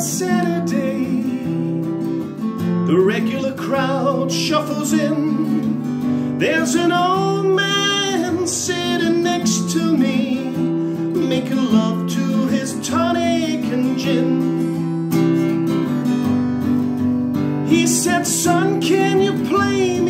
Saturday The regular crowd shuffles in There's an old man sitting next to me Making love to his tonic and gin He said, son, can you play me?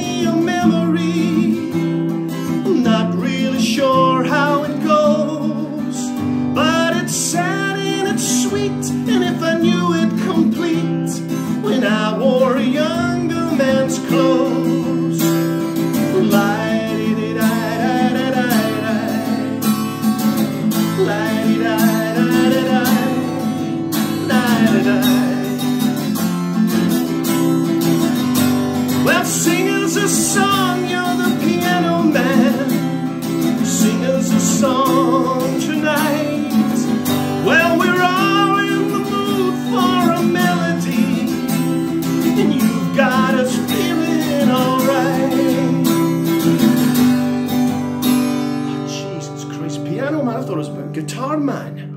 Well, sing us a song, you're the piano man. Sing us a song tonight. Well, we're all in the mood for a melody, and you've got us feeling alright. Oh, Jesus Christ, piano man, I thought it was a guitar man.